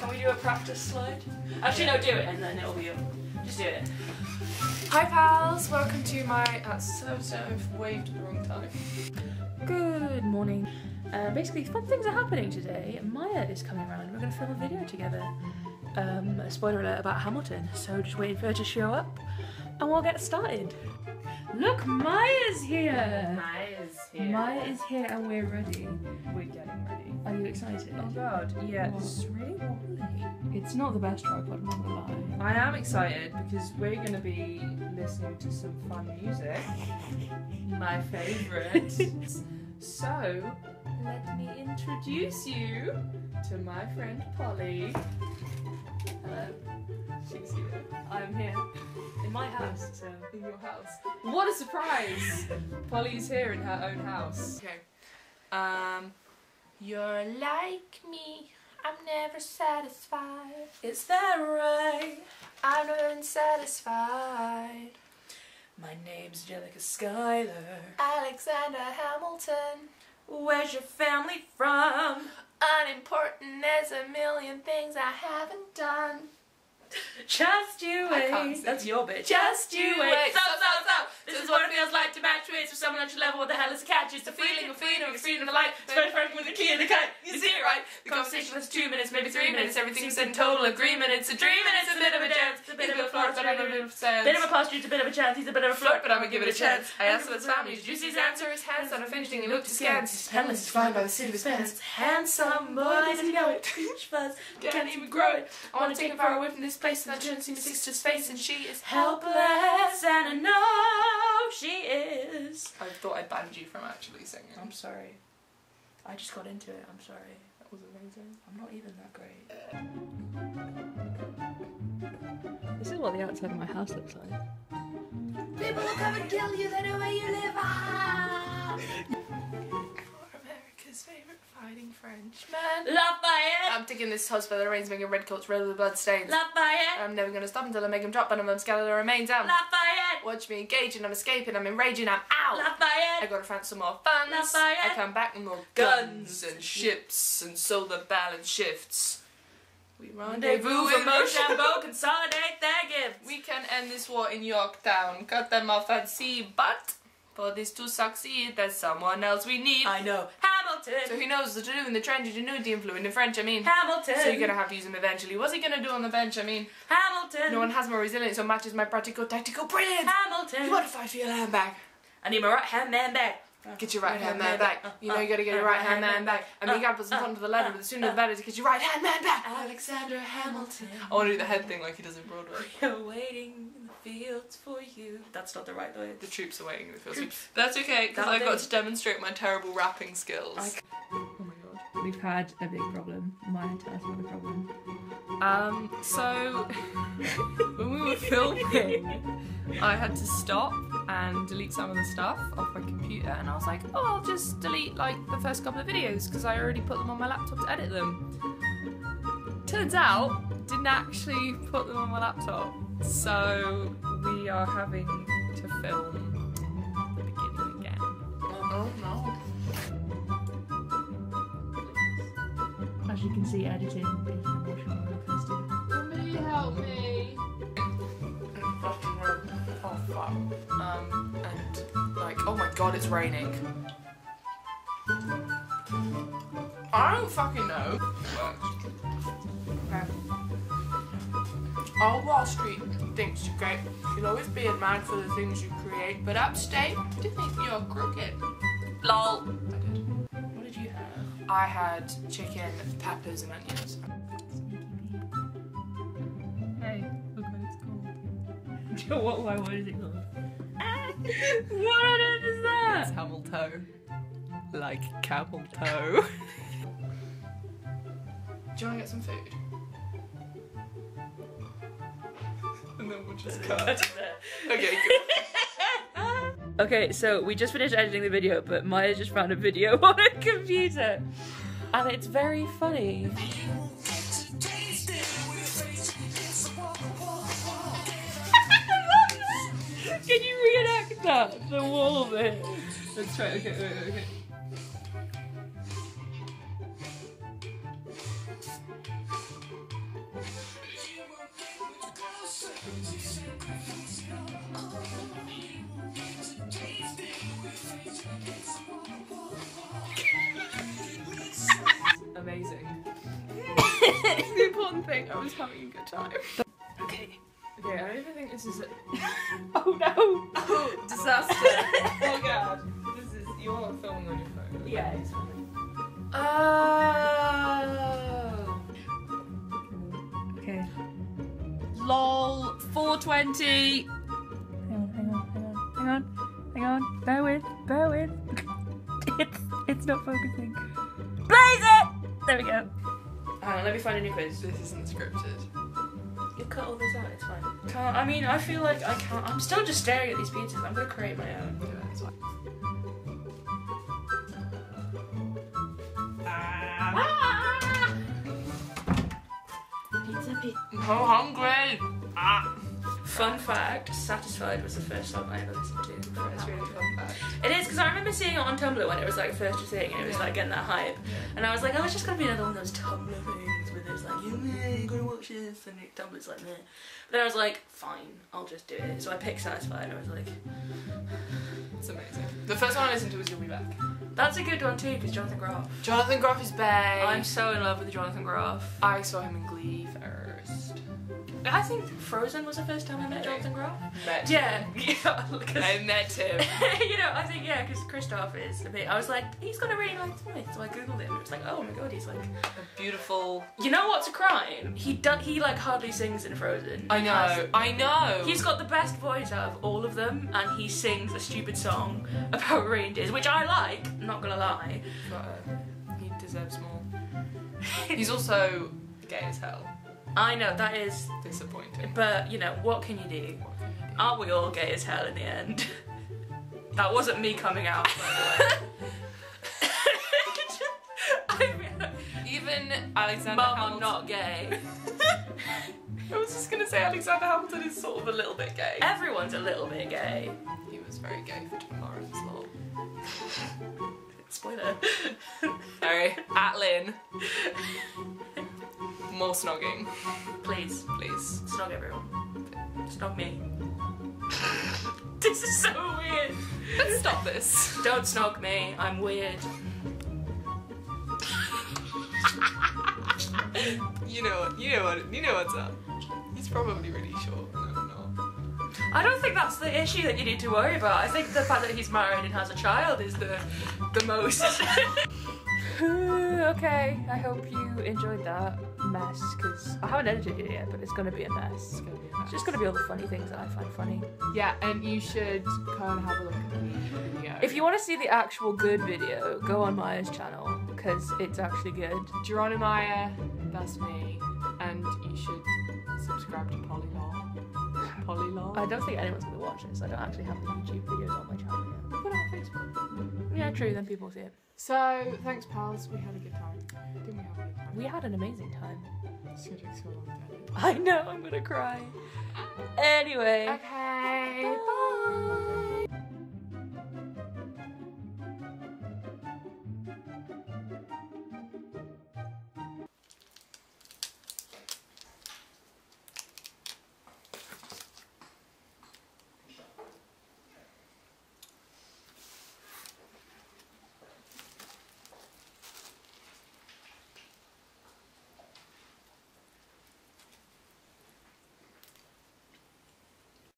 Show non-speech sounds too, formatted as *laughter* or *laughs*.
Can we do a practice slide? Actually, no, do it and then it'll be up. Just do it. Hi pals, welcome to my. Uh, so, so I've waved at the wrong time. Good morning. Uh, basically, fun things are happening today. Maia is coming around. We're going to film a video together. Um, a spoiler alert about Hamilton. So just waiting for her to show up, and we'll get started. Look, Maia's here. Maia's here. Maia is here, and we're ready. We're getting ready. Are you excited? Oh god, yeah, it's really wobbly. It's not the best tripod, I'm not gonna lie. I am excited because we're going to be listening to some fun music. My favourite. *laughs* so, let me introduce you to my friend Polly. Hello. She's here. I'm here in my house, so. In your house. What a surprise! Polly's here in her own house. Okay. Um, you're like me. I'm never satisfied. Is that right? I'm never satisfied. My name's Angelica Schuyler. Alexander Hamilton. Where's your family from? Unimportant as a million things I haven't done. *laughs* Just you wait. That's your bitch. Just you wait. So, so, so. This is what it feels like to match wits with someone at your level. What the hell is a catch? It's the feeling of freedom, freedom of light. It's very fresh with the key and the cut. Right? The conversation was two minutes, maybe three minutes. Everything Everything's in total agreement. It's a dream and it's a bit of a dance. It's a bit of a flirt, but I'm a bit of a Bit of a posture, it's a bit of a chance. He's a bit of a flirt, but I'ma give it a chance. I asked him his family. Did you see his answer? His hands on a finishing. He looked askance. His pen was flying by the seat of his pants. Handsome boy, does he know it? Fuzz. Can't even grow it. I wanna take him far away from this place, and I turn to see my sister's face, and she is helpless, and I know she is. I thought I banned you from actually singing. I'm sorry. I just got into it. I'm sorry. That was amazing. I'm not even that great. This is what the outside of my house looks like. People will come and kill you, they know where you live. Ah! America's favorite fighting Frenchman. Lafayette! I'm taking this hospital rains making red coats red with the blood stains. Lafayette! I'm never gonna stop until I make him drop and I'm gonna scatter the remains out. Lafayette! Watch me engaging, I'm escaping, I'm enraging, I'm out. I gotta find some more funds. Lafayette. I come back with more guns and ships, and so the balance shifts. We rendezvous in Rochambeau, consolidate their gifts. We can end this war in Yorktown, cut them off at sea, but for this to succeed, there's someone else we need. I know. Hamilton! So he knows the to do in the trench, ingenuity and fluent in the French, I mean. Hamilton! So you're gonna have to use him eventually. What's he gonna do on the bench? I mean, Hamilton! no one has more resilience or matches my practical tactical brilliance. Hamilton! You want to fight for your land back? I need my right hand man back. Get your right hand man back. You know you gotta get your uh, uh, right hand man back. I mean, you gotta put some fun to the uh, ladder, but the sooner the better to get your right hand man back. Alexander Hamilton. I wanna do the head thing like he does in Broadway. We're waiting in the fields for you. That's not the right way. The troops are waiting in the field. That's okay, because That'll I got to demonstrate my terrible rapping skills. Oh my god. We've had a big problem. My tell us about the problem. Um, so *laughs* when we were filming, I had to stop and delete some of the stuff off my computer, and I was like, oh, I'll just delete like the first couple of videos because I already put them on my laptop to edit them. Turns out, didn't actually put them on my laptop, so we are having to film the beginning again. Oh no. As you can see, editing is an emotional roller. Somebody help me. Oh fuck. Um, and like, oh my god, it's raining. I don't fucking know. Okay. All Wall Street thinks you're great. You'll always be admired for the things you create, but upstate, you think you're crooked. Lol. I did. What did you have? I had chicken, peppers, and onions. Hey, look what it's called. *laughs* what, why, what is it called? *laughs* what on earth is that? It's camel toe. Like camel toe. *laughs* Do you want to get some food? Then we'll just cut. *laughs* okay, good. *laughs* Okay, so we just finished editing the video, but Maia just found a video *laughs* on her computer. And it's very funny. Can you reenact that? The wall bit. Let's try. Okay, wait, okay. Important. I was having a good time. Okay. Okay, I don't even think this is a *laughs* Oh no! oh, disaster. *laughs* oh god. This is you're filming on your phone. Yeah, it's fine. Oh. Okay. Lol. 420. Hang on, hang on, hang on, hang on, hang on. Bear with, bear with. *laughs* it's it's not focusing. Blaze it! There we go. Hang on, let me find a new quiz. This isn't scripted. You cut all this out, it's fine. Can't, I mean, I feel like I can't. I'm still just staring at these pizzas. I'm gonna create my own. Yeah, it's fine. Ah! Pizza, pizza. I'm so hungry. Ah. Fun fact: "Satisfied" was the first song I ever listened to. That's really fun fact. Because I remember seeing it on Tumblr when it was like first a thing and it was like getting that hype, and I was like, oh, it's just gonna be another one of those Tumblr things where there's like, you meh, you gotta watch this, and it, Tumblr's like, meh. But then I was like, fine, I'll just do it. So I picked Satisfied, and I was like, It's amazing. The first one I listened to was You'll Be Back. that's a good one too because Jonathan Groff. Jonathan Groff is bae. I'm so in love with Jonathan Groff. I saw him in Glee first. I think Frozen was the first time I met Jonathan Groff. Met Yeah, *laughs* yeah. I met him. *laughs* you know, I think yeah, because Kristoff is a bit. I was like, he's got a really nice voice, so I googled him. It was like, oh my god, he's like. A beautiful. You know what's a crime? He do- he like hardly sings in Frozen. I know. I know. He's got the best voice out of all of them, and he sings a stupid song about *laughs* reindeers, which I like. Not gonna lie. But, uh, he deserves more. He's also gay as hell. I know that is, Disappointing. but you know what can you do? Aren't we all gay as hell in the end? *laughs* that wasn't me coming out, by the way. *laughs* I mean, Even Alexander Mum, I'm Hamilton. not gay. *laughs* I was just gonna say Alexander Hamilton is sort of a little bit gay. Everyone's a little bit gay. He was very gay for Tomorrow's Law. Spoiler. Sorry. At Lynn. More snogging, Please, please. snog everyone. Snog me. *laughs* this is so weird. Let's stop this. Don't snog me. I'm weird. *laughs* You know what? You know what? You know what's up. He's probably really short. I'm not. I don't think that's the issue that you need to worry about. I think the fact that he's married and has a child is the the most. *laughs* okay, I hope you enjoyed that mess because I haven't edited it yet, but it's gonna be a mess. It's gonna be a It's just gonna be all the funny things that I find funny. Yeah, and you should go and have a look at the video. If you want to see the actual good video, go on Maia's channel because it's actually good. Geronimia, that's me, and you should subscribe to Polylol. *laughs* Polylol. I don't think anyone's gonna watch this. I don't actually have the YouTube videos on my channel yet. Put it on Facebook. Yeah, true. Then people see it. So thanks, pals. We had a good time. Didn't we have a good time? We had an amazing time. It's gonna take so long to edit. I know. I'm gonna cry. Anyway. Okay. Bye.